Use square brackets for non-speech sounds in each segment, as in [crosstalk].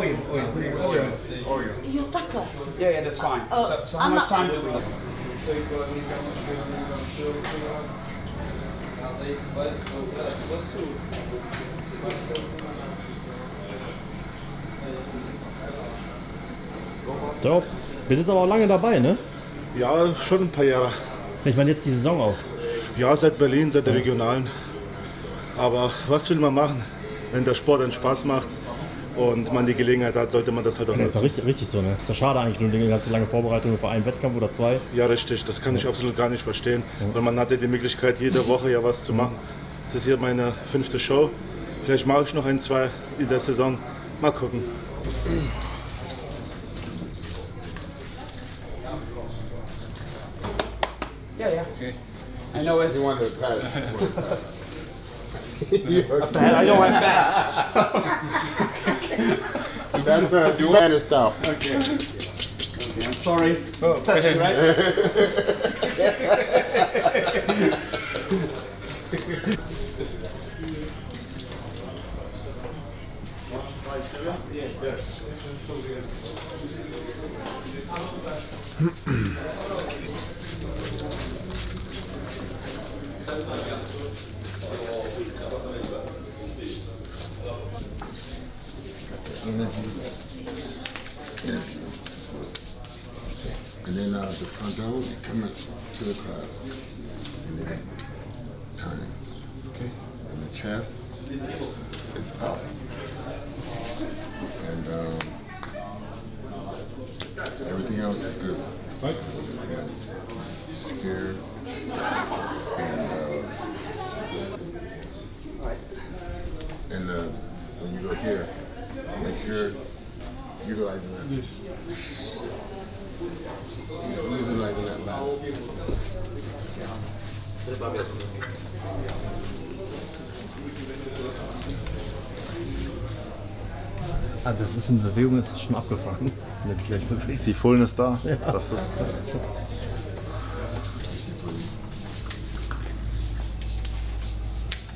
Oil, oil, oil, oil. Io taka. Yeah, yeah, that's fine. Oh, so, so how I'm much time do we have? So, wir sind aber auch lange dabei, ne? Ja, schon ein paar Jahre. Ich meine jetzt die Saison auch. Ja, seit Berlin, seit der Regionalen. Aber was will man machen? Wenn der Sport einen Spaß macht und man die Gelegenheit hat, sollte man das halt auch Das ist ja nutzen. richtig, richtig so, ne? Ist ja schade eigentlich nur die ganze lange Vorbereitung für einen Wettkampf oder zwei. Ja, richtig, das kann ich absolut gar nicht verstehen. Weil man hatte die Möglichkeit, jede Woche ja was zu machen. Das ist hier meine fünfte Show. Vielleicht mache ich noch ein, zwei in der Saison. Mal gucken. Yeah, yeah. I know it's. You want to pass? What the hell? I don't have that. That's uh, Spanish style. Okay. Okay, I'm sorry. Touch you, right? [laughs] [clears throat] Energy. Energy. And then uh, the front door, you come up to the crowd. And then turn. Okay. And the chest is up. And um, everything else is good. Right. Yeah. Here. And, uh, and uh, when you go here, make sure utilizing that. Utilizing that back. Ah, das ist in Bewegung, ist schon abgefangen. Jetzt gleich bewegt. Ist die Fullness da? Sagst du?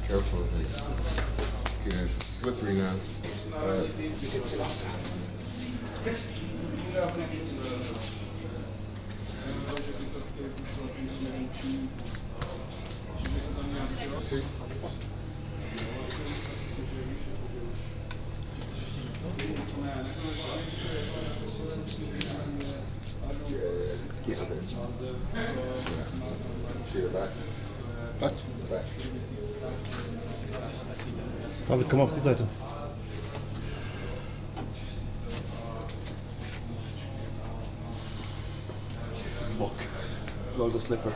Careful. Okay, it's slippery now. Uh, you can sit off See? Yeah, yeah, yeah. See the back? Was? David, komm auf die Seite. Walk. Roll the slipper.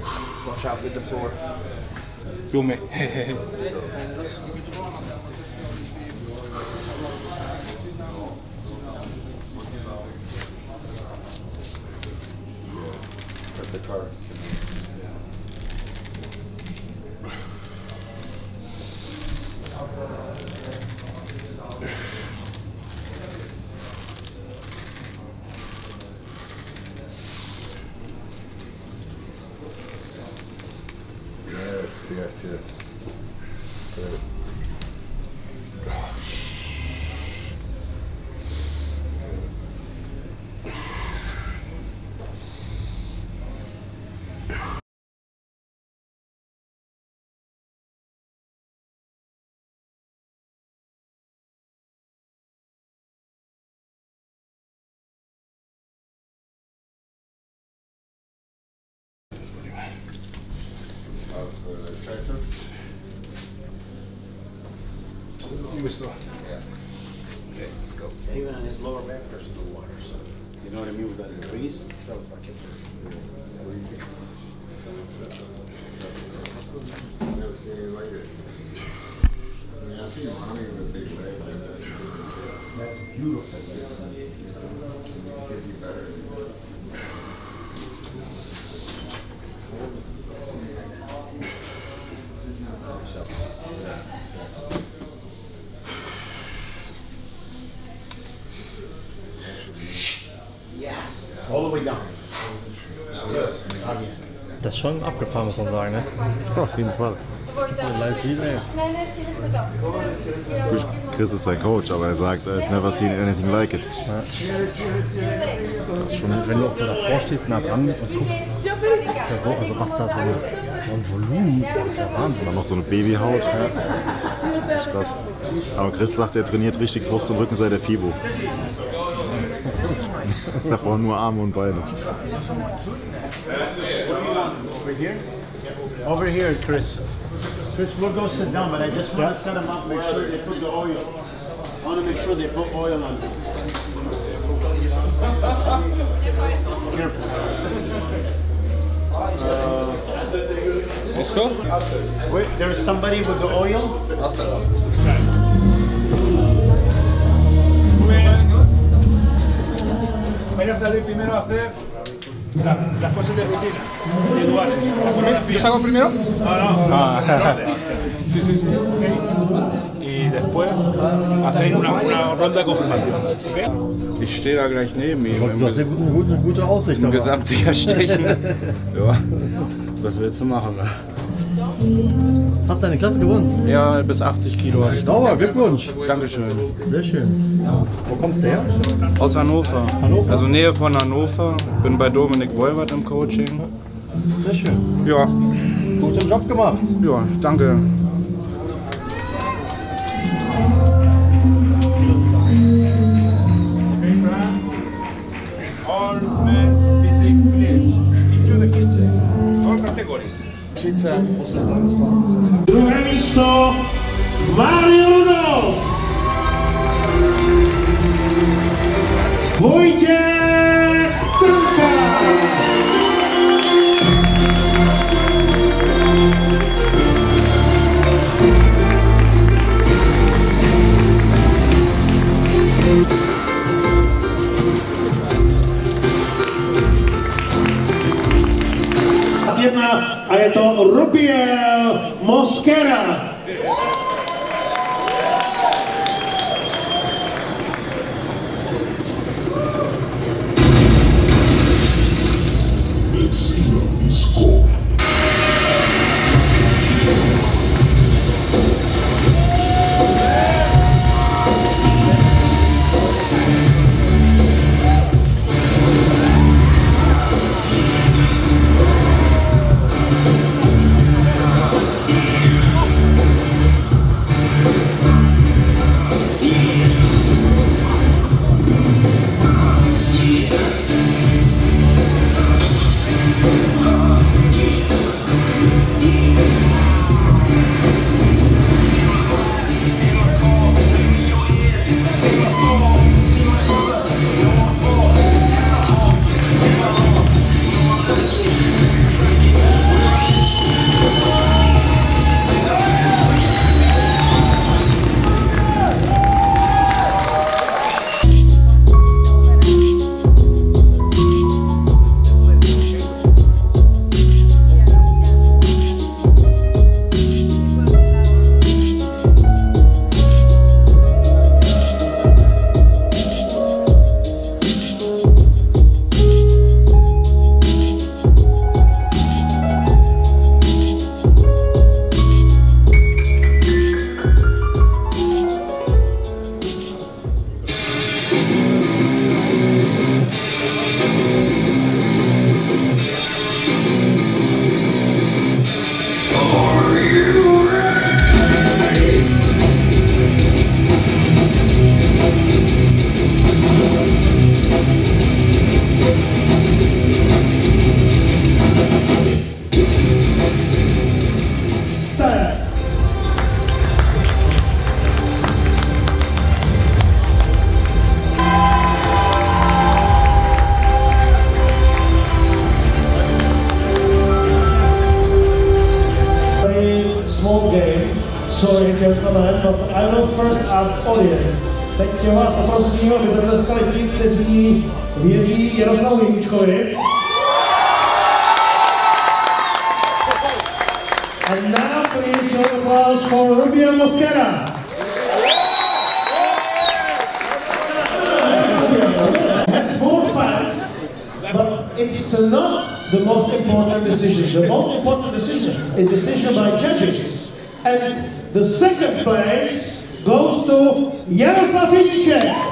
Just watch out with the floor. Feel me. The car. For the tricep? You missed one. Yeah. Okay, go. Even on his lower back, there's no water, so you know what I mean with that increase? Stuff I can Never seen it like it. I mean, I see Ronnie with big leg. but That's, that's beautiful. It could be better. Yes. All the way down. Das ist schon abgefahren, muss man sagen, ne? Auf jeden Fall. Gut, Chris ist sein Coach, aber er sagt, I've never seen anything like it. Und wenn du auch so davor stehst, nah dran bist und guckst, ist ja so, also was da so, so ein Volumen, das ist ja Wahnsinn. Dann noch so eine Babyhaut. Ja. Krass. Aber Chris sagt, er trainiert richtig Brust und Rücken seit der FIBO. [laughs] Davor nur Arme und Beine. Over here? Over here, Chris. Chris, we'll go sit down, but I just want to set them up, make sure they put the oil. I want to make sure they put oil on it. [laughs] Careful. Uh, Esto? Wait, there's somebody with the oil? Voy a salir primero a hacer la- las cosas de rutina, individuales. La coreografía. ¿Yo salgo primero? No, no. en orden. Sí, sí, sí. Ok. Y después hacéis una, una ronda de confirmación. ¿ok? Ich stehe da gleich neben ihm Du hast im, eine gute, eine gute Aussicht. im aber. Gesamtsiegerstechen. [laughs] ja. Was willst du machen? Ne? Hast deine Klasse gewonnen? Ja, bis 80 Kilo habe ich. Sauber, Glückwunsch. Dankeschön. Sehr schön. Wo kommst du her? Aus Hannover. Hannover? Also Nähe von Hannover. Bin bei Dominik Wolwert im Coaching. Sehr schön. Ja, Guten Job gemacht. ja, danke. 30, Druhé místo Mario Ludo! Sorry, gentlemen, but I will first ask audience. Teď vás poprosím, aby zatleskali ti, kteří věří Jaroslavu Jíčkovi. And now please show applause for Rubio Mosquera. Has four fans, but it's not the most important decision. The most important decision is decision by judges. And the second place goes to Jaroslav Inicek.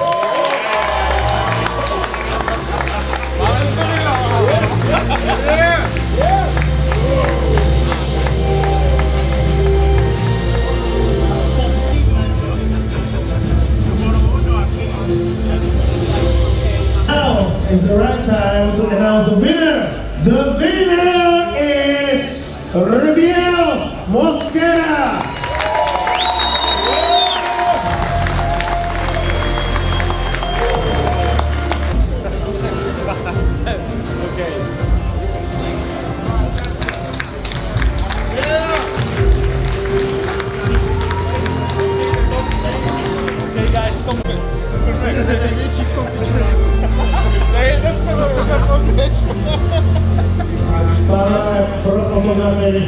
fotoğraf verir.